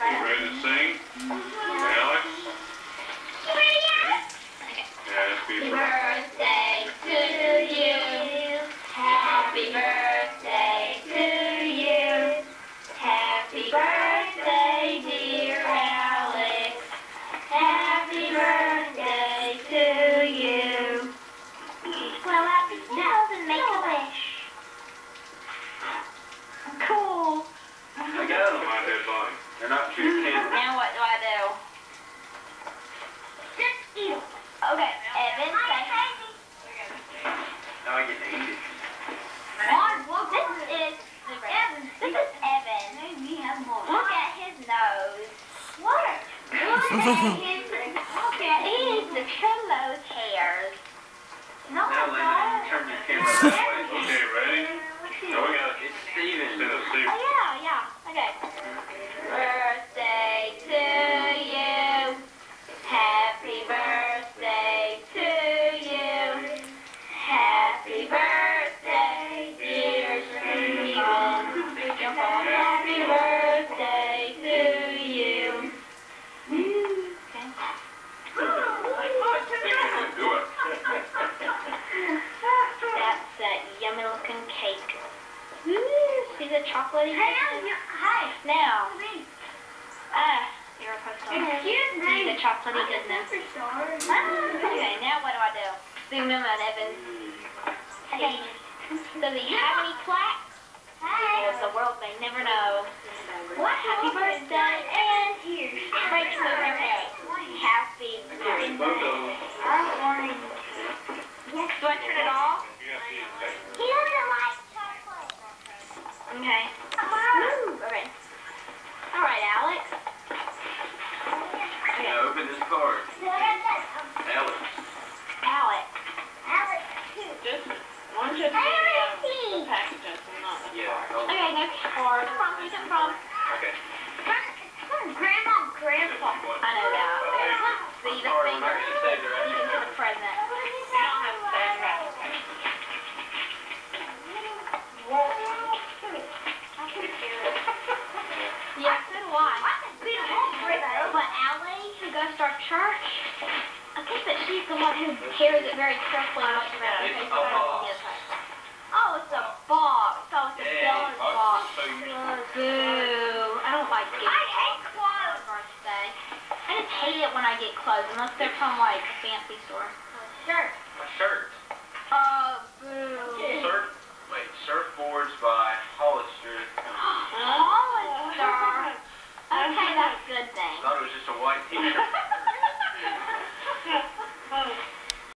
You ready to sing? Alex? Happy birthday. to you. Happy birthday to you. Happy birthday, dear Alex. Happy birthday to you. And make a wish. Cool. I got them. My dead body. They're not too candy. Now what do I do? Just eat Okay, Evan, say Now I get to eat it. This is Evan. This is Evan. Look at his nose. What? Look at his. Look at his the pillows hairs. No, Now, Lennon, turn your camera that way. Okay, ready? Go again. It's Steven. Instead of Steve. Oh yeah, yeah. Okay. Mm-hmm. The chocolatey goodness? Hi. Now, ah, you're supposed to Excuse see the me. chocolatey goodness. Okay, now what do I do? Zoom in on Evan. Okay. Does he have any plaques? Well, the world may never know. What? Happy birthday, and here's Break Okay. Woo, okay. All right, Alex. Now open this card. Alex. Alex. Alex, too. Just one should be the packages and not the Yeah. card. Okay, next card. From who's it from? Okay. Goes to our I think that she's the one who carries it very carefully and looks around. It's Okay, a so I don't box. get it. Oh, it's a box. Oh, it's a. Dylan box. So Boo. I don't like getting I hate clothes birthday. I just hate it when I get clothes, unless they're from like a fancy store. Sure. a shirt. Oh, boo. Surf. Wait, surfboards by Hollister. Hollister. Okay, that's a good thing. Thought it was just a white T-shirt. oh.